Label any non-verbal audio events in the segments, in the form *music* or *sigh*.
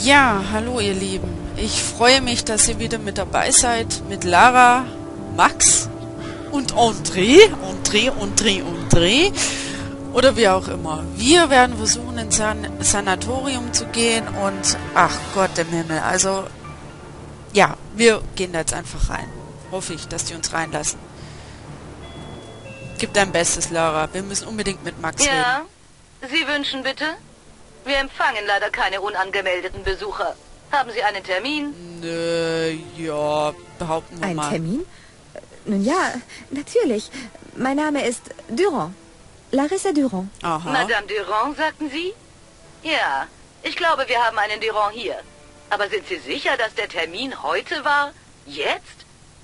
Ja, hallo ihr Lieben. Ich freue mich, dass ihr wieder mit dabei seid mit Lara, Max und André. André, André, André. Oder wie auch immer. Wir werden versuchen, ins San Sanatorium zu gehen und ach Gott im Himmel. Also, ja, wir gehen da jetzt einfach rein. Hoffe ich, dass die uns reinlassen. Gib dein Bestes, Lara. Wir müssen unbedingt mit Max reden. Ja, Sie wünschen bitte? Wir empfangen leider keine unangemeldeten Besucher. Haben Sie einen Termin? Nö, ja, behaupten wir Ein mal. Termin? Äh, Nun ja, natürlich. Mein Name ist Durand. Larissa Durand. Aha. Madame Durand, sagten Sie? Ja, ich glaube, wir haben einen Durand hier. Aber sind Sie sicher, dass der Termin heute war? Jetzt?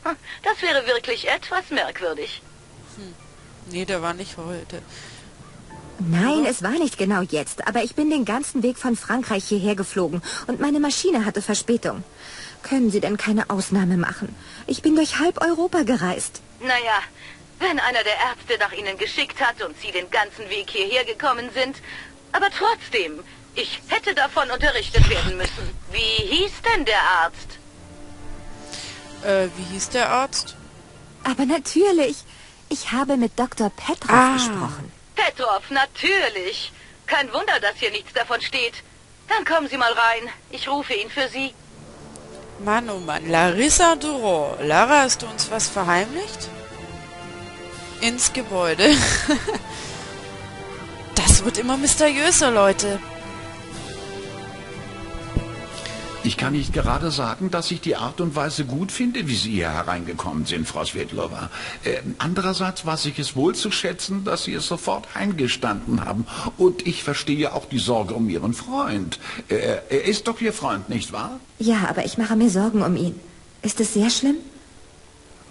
Hm, Das wäre wirklich etwas merkwürdig. Nee, der war nicht heute. Nein, es war nicht genau jetzt, aber ich bin den ganzen Weg von Frankreich hierher geflogen und meine Maschine hatte Verspätung. Können Sie denn keine Ausnahme machen? Ich bin durch halb Europa gereist. Naja, wenn einer der Ärzte nach Ihnen geschickt hat und Sie den ganzen Weg hierher gekommen sind. Aber trotzdem, ich hätte davon unterrichtet werden müssen. Wie hieß denn der Arzt? Äh, wie hieß der Arzt? Aber natürlich, ich habe mit Dr. Petrov Ah. gesprochen. Petrov, natürlich. Kein Wunder, dass hier nichts davon steht. Dann kommen Sie mal rein. Ich rufe ihn für Sie. Mann, oh Mann. Larissa Duro. Lara, hast du uns was verheimlicht? Ins Gebäude. *laughs* das wird immer mysteriöser, Leute. Ich kann nicht gerade sagen, dass ich die Art und Weise gut finde, wie Sie hier hereingekommen sind, Frau Svetlova. Äh, andererseits weiß ich es wohl zu schätzen, dass Sie es sofort eingestanden haben. Und ich verstehe auch die Sorge um Ihren Freund. Äh, er ist doch Ihr Freund, nicht wahr? Ja, aber ich mache mir Sorgen um ihn. Ist es sehr schlimm?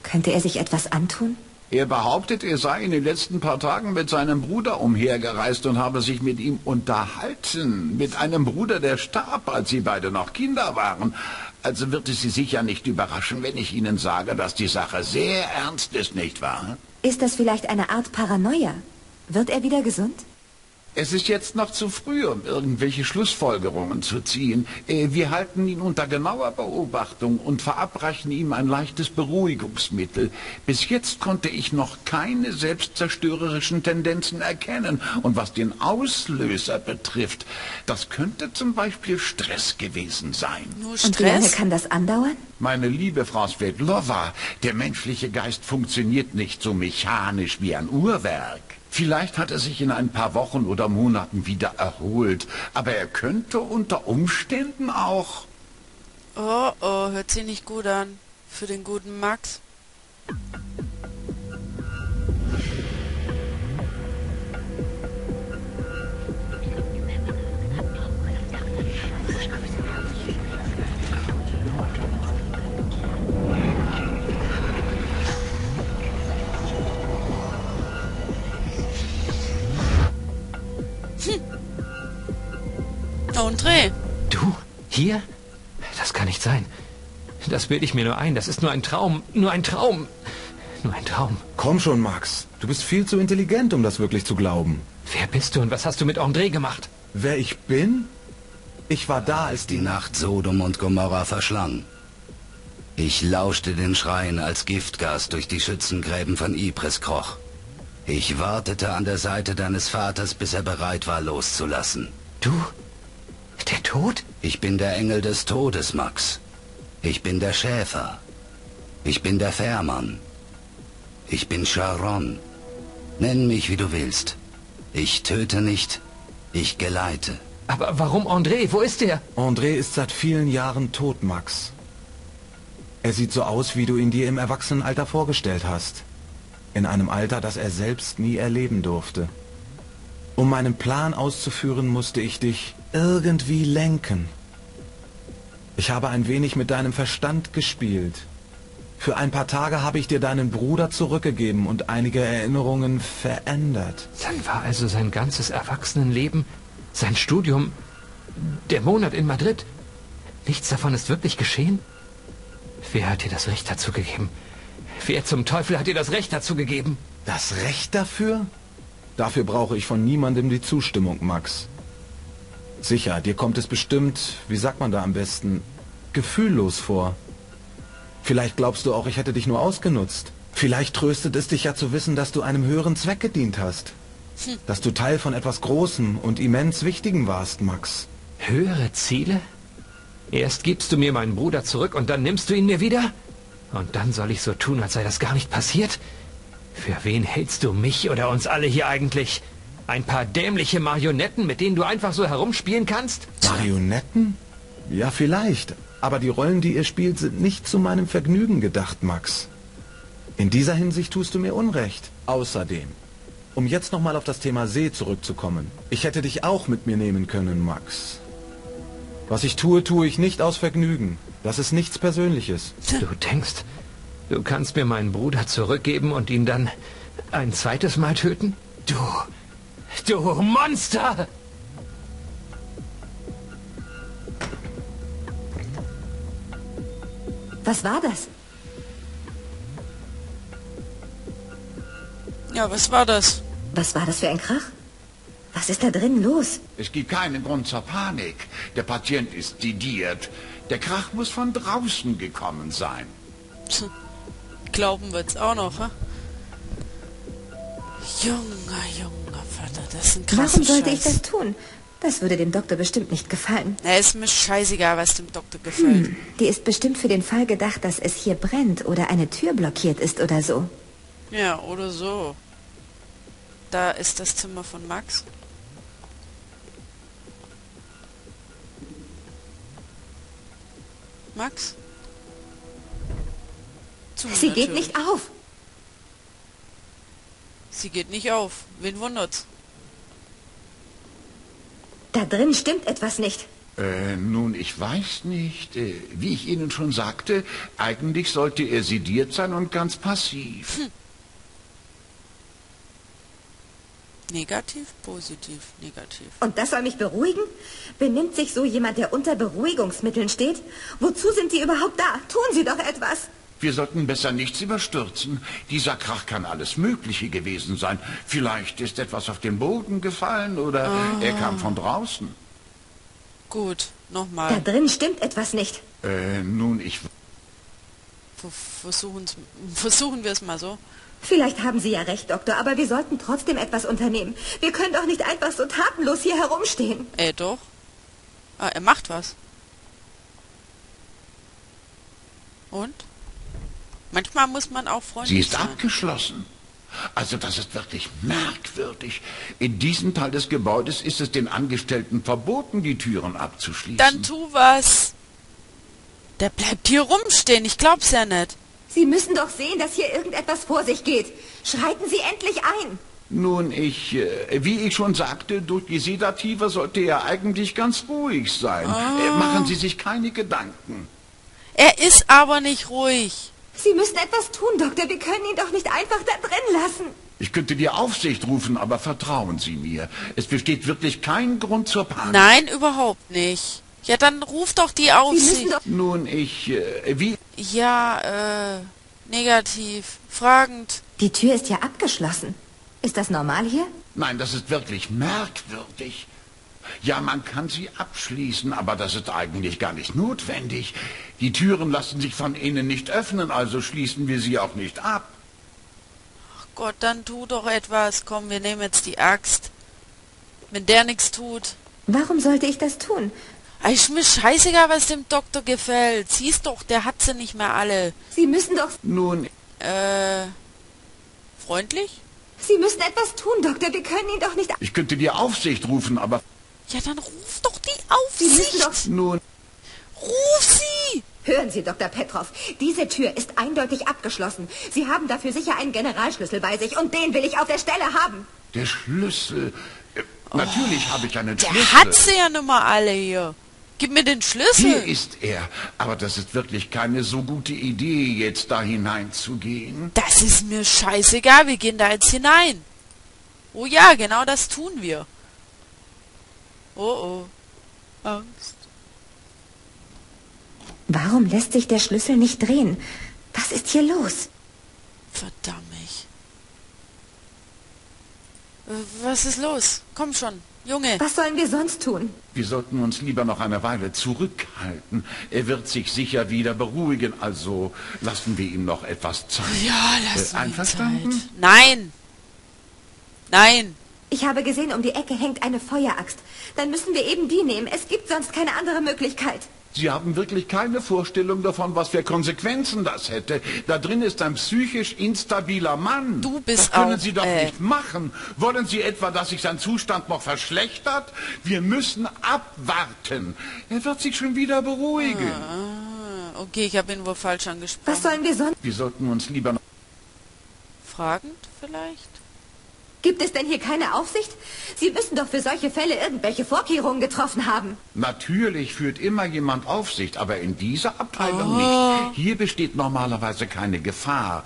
Könnte er sich etwas antun? Er behauptet, er sei in den letzten paar Tagen mit seinem Bruder umhergereist und habe sich mit ihm unterhalten. Mit einem Bruder, der starb, als sie beide noch Kinder waren. Also wird es Sie sicher nicht überraschen, wenn ich Ihnen sage, dass die Sache sehr ernst ist, nicht wahr? Ist das vielleicht eine Art Paranoia? Wird er wieder gesund? Es ist jetzt noch zu früh, um irgendwelche Schlussfolgerungen zu ziehen. Äh, Wir halten ihn unter genauer Beobachtung und verabreichen ihm ein leichtes Beruhigungsmittel. Bis jetzt konnte ich noch keine selbstzerstörerischen Tendenzen erkennen. Und was den Auslöser betrifft, das könnte zum Beispiel Stress gewesen sein. Nur Und wie lange Stress? kann das andauern? Meine liebe Frau Svetlova, der menschliche Geist funktioniert nicht so mechanisch wie ein Uhrwerk. Vielleicht hat er sich in ein paar Wochen oder Monaten wieder erholt, aber er könnte unter Umständen auch. Oh, oh, hört sich nicht gut an. Für den guten Max. Hm. André, Du? Hier? Das kann nicht sein. Das bilde ich mir nur ein. Das ist nur ein Traum. Nur ein Traum. Nur ein Traum. Komm schon, Max. Du bist viel zu intelligent, um das wirklich zu glauben. Wer bist du und was hast du mit André gemacht? Wer ich bin? Ich war da, als die die... Nacht Sodom und Gomorra verschlang. Ich lauschte den Schreien, als Giftgas durch die Schützengräben von Ypres kroch. Ich wartete an der Seite deines Vaters, bis er bereit war, loszulassen. Du? Der Tod? Ich bin der Engel des Todes, Max. Ich bin der Schäfer. Ich bin der Fährmann. Ich bin Charon. Nenn mich, wie du willst. Ich töte nicht, ich geleite. Aber warum André? Wo ist er? André ist seit vielen Jahren tot, Max. Er sieht so aus, wie du ihn dir im Erwachsenenalter vorgestellt hast. In einem Alter, das er selbst nie erleben durfte. Um meinen Plan auszuführen, musste ich dich irgendwie lenken. Ich habe ein wenig mit deinem Verstand gespielt. Für ein paar Tage habe ich dir deinen Bruder zurückgegeben und einige Erinnerungen verändert. Dann war also sein ganzes Erwachsenenleben, sein Studium, der Monat in Madrid. Nichts davon ist wirklich geschehen? Wer hat dir das Recht dazu gegeben? Wer zum Teufel hat dir das Recht dazu gegeben? Das Recht dafür? Dafür brauche ich von niemandem die Zustimmung, Max. Sicher, dir kommt es bestimmt, wie sagt man da am besten, gefühllos vor. Vielleicht glaubst du auch, ich hätte dich nur ausgenutzt. Vielleicht tröstet es dich ja zu wissen, dass du einem höheren Zweck gedient hast. Hm. Dass du Teil von etwas Großem und immens Wichtigen warst, Max. Höhere Ziele? Erst gibst du mir meinen Bruder zurück und dann nimmst du ihn mir wieder? Und dann soll ich so tun, als sei das gar nicht passiert? Für wen hältst du mich oder uns alle hier eigentlich? Ein paar dämliche Marionetten, mit denen du einfach so herumspielen kannst? Marionetten? Ja, vielleicht. Aber die Rollen, die ihr spielt, sind nicht zu meinem Vergnügen gedacht, Max. In dieser Hinsicht tust du mir Unrecht. Außerdem, um jetzt nochmal auf das Thema See zurückzukommen. Ich hätte dich auch mit mir nehmen können, Max. Was ich tue, tue ich nicht aus Vergnügen. Das ist nichts Persönliches. Du denkst, du kannst mir meinen Bruder zurückgeben und ihn dann ein zweites Mal töten? Du, du Monster! Was war das? Ja, was war das? Was war das für ein Krach? Was ist da drin los? Es gibt keinen Grund zur Panik. Der Patient ist sediert. Der Krach muss von draußen gekommen sein. Tch, Glauben wird's auch noch, hä? Junger, junger Vater, das sind krasse Warum sollte ich Scheiß. das tun? Das würde dem Doktor bestimmt nicht gefallen. Na, ist mir scheißegal, was dem Doktor gefällt. Hm, die ist bestimmt für den Fall gedacht, dass es hier brennt oder eine Tür blockiert ist oder so. Ja, oder so. Da ist das Zimmer von Max. Max? Zu Sie geht nicht auf. Sie geht nicht auf. Wen wundert's? Da drin stimmt etwas nicht. Äh, nun, ich weiß nicht. Äh, wie ich Ihnen schon sagte, eigentlich sollte er sediert sein und ganz passiv. Negativ, positiv, negativ. Und das soll mich beruhigen? Benimmt sich so jemand, der unter Beruhigungsmitteln steht? Wozu sind Sie überhaupt da? Tun Sie doch etwas. Wir sollten besser nichts überstürzen. Dieser Krach kann alles Mögliche gewesen sein. Vielleicht ist etwas auf den Boden gefallen oder er kam von draußen. Gut, Da nochmal. drin stimmt etwas nicht. Äh, nun, ich... Versuchen's, versuchen wir es mal so. Vielleicht haben Sie ja recht, Doktor, aber wir sollten trotzdem etwas unternehmen. Wir können doch nicht einfach so tatenlos hier herumstehen. Äh, doch. Ah, er macht was. Und? Manchmal muss man auch freundlich Sie ist sein. abgeschlossen. Also das ist wirklich merkwürdig. In diesem Teil des Gebäudes ist es den Angestellten verboten, die Türen abzuschließen. Dann tu was. Der bleibt hier rumstehen. Ich glaub's ja nicht. Sie müssen doch sehen, dass hier irgendetwas vor sich geht. Schreiten Sie endlich ein. Nun, ich, äh, wie ich schon sagte, durch die Sedative sollte er eigentlich ganz ruhig sein. Äh, machen Sie sich keine Gedanken. Er ist aber nicht ruhig. Sie müssen etwas tun, Doktor. Wir können ihn doch nicht einfach da drin lassen. Ich könnte die Aufsicht rufen, aber vertrauen Sie mir. Es besteht wirklich kein Grund zur Panik. Nein, überhaupt nicht. Ja, dann ruf doch die Aufsicht. doch... Nun, ich, äh, wie... Ja, äh, negativ. Fragend. Die Tür ist ja abgeschlossen. Ist das normal hier? Nein, das ist wirklich merkwürdig. Ja, man kann sie abschließen, aber das ist eigentlich gar nicht notwendig. Die Türen lassen sich von innen nicht öffnen, also schließen wir sie auch nicht ab. Ach Gott, dann tu doch etwas. Komm, wir nehmen jetzt die Axt. Wenn der nichts tut. Warum sollte ich das tun? Ah, Ist mir scheißegal, was dem Doktor gefällt. Siehst doch, der hat sie nicht mehr alle. Sie müssen doch... Nun, Äh, freundlich? Sie müssen etwas tun, Doktor. Wir können ihn doch nicht... ich könnte die Aufsicht rufen, aber Ja, dann ruf doch die Sie müssen Aufsicht. doch... nun, Ruf sie! Hören Sie, Dr. Petrov, diese Tür ist eindeutig abgeschlossen. Sie haben dafür sicher einen Generalschlüssel bei sich und den will ich auf der Stelle haben. der Schlüssel. Äh, natürlich habe ich einen Der Schlüssel. hat sie ja nun mal alle hier. Gib mir den Schlüssel. Hier ist er. Aber das ist wirklich keine so gute Idee, jetzt da hineinzugehen. Das ist mir scheißegal, wir gehen da jetzt hinein. Oh ja, genau das tun wir. Oh oh. Angst. Warum lässt sich der Schlüssel nicht drehen? Was ist hier los? Verdammt Was ist los? Komm schon, Junge. Was sollen wir sonst tun? Wir sollten uns lieber noch eine Weile zurückhalten. Er wird sich sicher wieder beruhigen, also lassen wir ihm noch etwas Zeit. Ja, lass Äh, einverstanden? Zeit. Nein. Nein. Ich habe gesehen, um die Ecke hängt eine Feueraxt. Dann müssen wir eben die nehmen. Es gibt sonst keine andere Möglichkeit. Sie haben wirklich keine Vorstellung davon, was für Konsequenzen das hätte. Da drin ist ein psychisch instabiler Mann. Du bist Das können auch, Sie doch äh, nicht machen. Wollen Sie etwa, dass sich sein Zustand noch verschlechtert? Wir müssen abwarten. Er wird sich schon wieder beruhigen. Ah, okay, ich habe ihn wohl falsch angesprochen. Was sollen wir sonst... Wir sollten uns lieber noch... Fragend vielleicht? Gibt es denn hier keine Aufsicht? Sie müssen doch für solche Fälle irgendwelche Vorkehrungen getroffen haben. Natürlich führt immer jemand Aufsicht, aber in dieser Abteilung Oh. nicht. Hier besteht normalerweise keine Gefahr.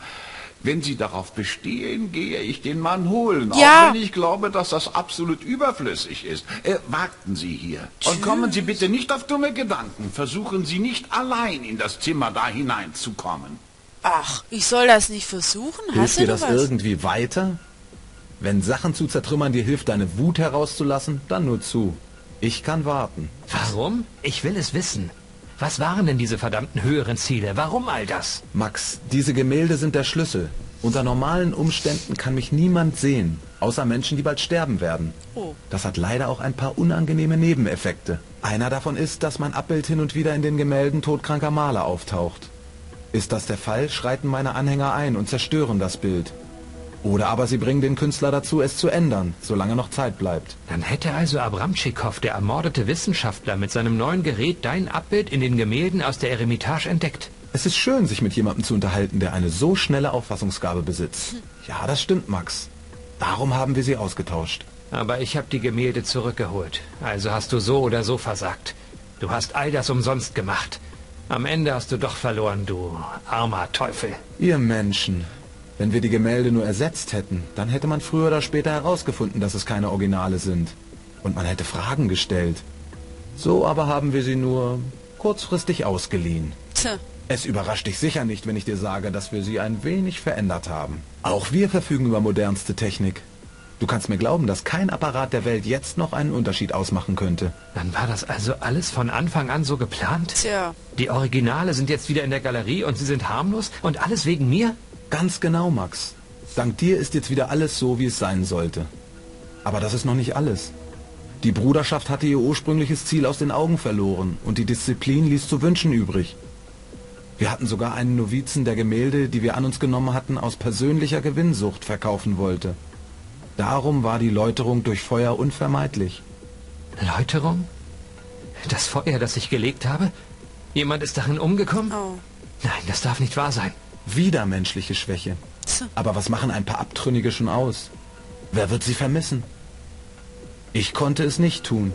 Wenn Sie darauf bestehen, gehe ich den Mann holen. Ja. Auch wenn ich glaube, dass das absolut überflüssig ist. Äh, warten Sie hier. Und kommen Sie bitte nicht auf dumme Gedanken. Versuchen Sie nicht allein in das Zimmer da hineinzukommen. Ach, ich soll das nicht versuchen? Hilft Hast du dir das was? irgendwie weiter? Wenn Sachen zu zertrümmern dir hilft, deine Wut herauszulassen, dann nur zu. Ich kann warten. Warum? Ich will es wissen. Was waren denn diese verdammten höheren Ziele? Warum all das? Max, diese Gemälde sind der Schlüssel. Unter normalen Umständen kann mich niemand sehen, außer Menschen, die bald sterben werden. Oh. Das hat leider auch ein paar unangenehme Nebeneffekte. Einer davon ist, dass mein Abbild hin und wieder in den Gemälden todkranker Maler auftaucht. Ist das der Fall, schreiten meine Anhänger ein und zerstören das Bild. Oder aber sie bringen den Künstler dazu, es zu ändern, solange noch Zeit bleibt. Dann hätte also Abramtschikow, der ermordete Wissenschaftler, mit seinem neuen Gerät dein Abbild in den Gemälden aus der Eremitage entdeckt. Es ist schön, sich mit jemandem zu unterhalten, der eine so schnelle Auffassungsgabe besitzt. Ja, das stimmt, Max. Darum haben wir sie ausgetauscht. Aber ich habe die Gemälde zurückgeholt. Also hast du so oder so versagt. Du hast all das umsonst gemacht. Am Ende hast du doch verloren, du armer Teufel. Ihr Menschen, wenn wir die Gemälde nur ersetzt hätten, dann hätte man früher oder später herausgefunden, dass es keine Originale sind. Und man hätte Fragen gestellt. So aber haben wir sie nur kurzfristig ausgeliehen. Tja, Es überrascht dich sicher nicht, wenn ich dir sage, dass wir sie ein wenig verändert haben. Auch wir verfügen über modernste Technik. Du kannst mir glauben, dass kein Apparat der Welt jetzt noch einen Unterschied ausmachen könnte. Dann war das also alles von Anfang an so geplant? tja. Die Originale sind jetzt wieder in der Galerie und sie sind harmlos? Und alles wegen mir? Ganz genau, Max. Dank dir ist jetzt wieder alles so, wie es sein sollte. Aber das ist noch nicht alles. Die Bruderschaft hatte ihr ursprüngliches Ziel aus den Augen verloren und die Disziplin ließ zu wünschen übrig. Wir hatten sogar einen Novizen, der Gemälde, die wir an uns genommen hatten, aus persönlicher Gewinnsucht verkaufen wollte. Darum war die Läuterung durch Feuer unvermeidlich. Läuterung? Das Feuer, das ich gelegt habe? Jemand ist darin umgekommen? Oh. Nein, das darf nicht wahr sein. Wieder menschliche Schwäche. Aber was machen ein paar Abtrünnige schon aus? Wer wird sie vermissen? Ich konnte es nicht tun.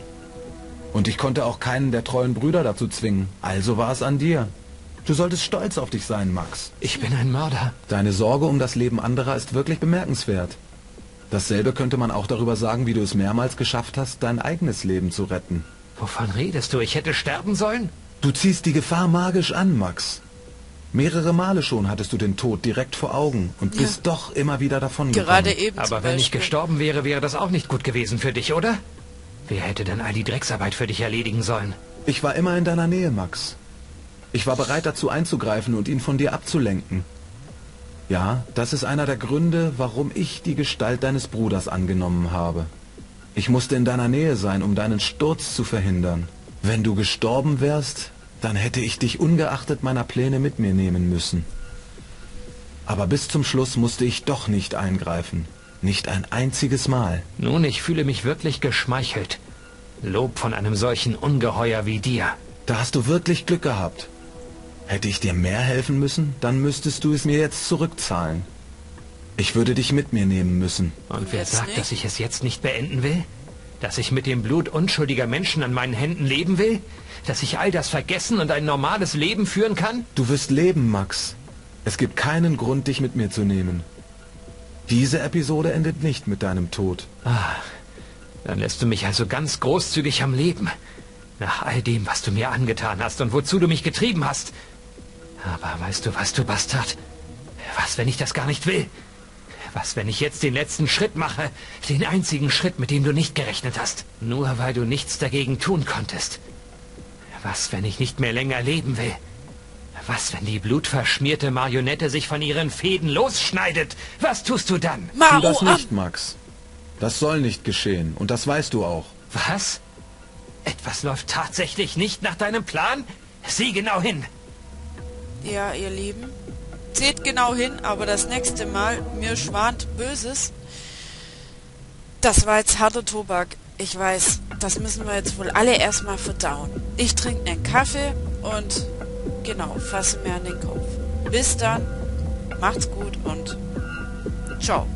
Und ich konnte auch keinen der treuen Brüder dazu zwingen. Also war es an dir. Du solltest stolz auf dich sein, Max. Ich bin ein Mörder. Deine Sorge um das Leben anderer ist wirklich bemerkenswert. Dasselbe könnte man auch darüber sagen, wie du es mehrmals geschafft hast, dein eigenes Leben zu retten. Wovon redest du? Ich hätte sterben sollen? Du ziehst die Gefahr magisch an, Max. Mehrere Male schon hattest du den Tod direkt vor Augen und bist doch immer wieder davon Gerade gekommen. eben Aber wenn ich gestorben wäre, wäre das auch nicht gut gewesen für dich, oder? Wer hätte denn all die Drecksarbeit für dich erledigen sollen? Ich war immer in deiner Nähe, Max. Ich war bereit dazu einzugreifen und ihn von dir abzulenken. Ja, das ist einer der Gründe, warum ich die Gestalt deines Bruders angenommen habe. Ich musste in deiner Nähe sein, um deinen Sturz zu verhindern. Wenn du gestorben wärst, dann hätte ich dich ungeachtet meiner Pläne mit mir nehmen müssen. Aber bis zum Schluss musste ich doch nicht eingreifen. Nicht ein einziges Mal. Nun, ich fühle mich wirklich geschmeichelt. Lob von einem solchen Ungeheuer wie dir. Da hast du wirklich Glück gehabt. Hätte ich dir mehr helfen müssen, dann müsstest du es mir jetzt zurückzahlen. Ich würde dich mit mir nehmen müssen. Und wer sagt, dass ich es jetzt nicht beenden will? Dass ich mit dem Blut unschuldiger Menschen an meinen Händen leben will? Dass ich all das vergessen und ein normales Leben führen kann? Du wirst leben, Max. Es gibt keinen Grund, dich mit mir zu nehmen. Diese Episode endet nicht mit deinem Tod. Ah, dann lässt du mich also ganz großzügig am Leben. Nach all dem, was du mir angetan hast und wozu du mich getrieben hast. Aber weißt du was, du Bastard? Was, wenn ich das gar nicht will? Was, wenn ich jetzt den letzten Schritt mache? Den einzigen Schritt, mit dem du nicht gerechnet hast. Nur weil du nichts dagegen tun konntest. Was, wenn ich nicht mehr länger leben will? Was, wenn die blutverschmierte Marionette sich von ihren Fäden losschneidet? Was tust du dann? Tu Maro, das ah, nicht, Max. Das soll nicht geschehen. Und das weißt du auch. Was? Etwas läuft tatsächlich nicht nach deinem Plan? Sieh genau hin. Ja, ihr Lieben. Seht genau hin, aber das nächste Mal, mir schwant Böses. Das war jetzt harter Tobak. Ich weiß, das müssen wir jetzt wohl alle erstmal verdauen. Ich trinke einen Kaffee und genau, fasse mir an den Kopf. Bis dann, macht's gut und ciao.